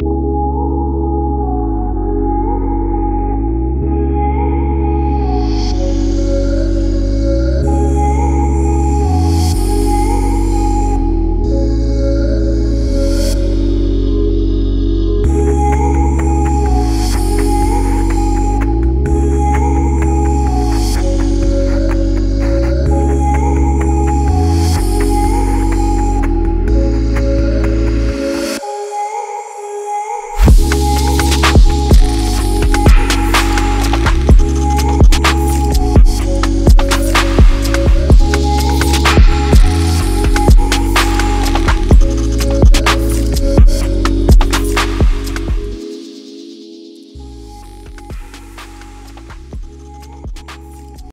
you